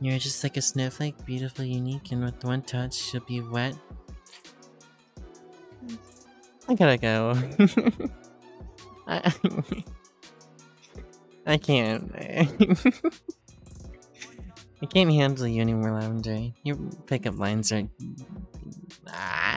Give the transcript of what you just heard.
You're just like a snowflake, beautiful, unique, and with one touch, you'll be wet. I gotta go. I, I can't. I can't handle you anymore, Lavender. Your pickup lines are ah.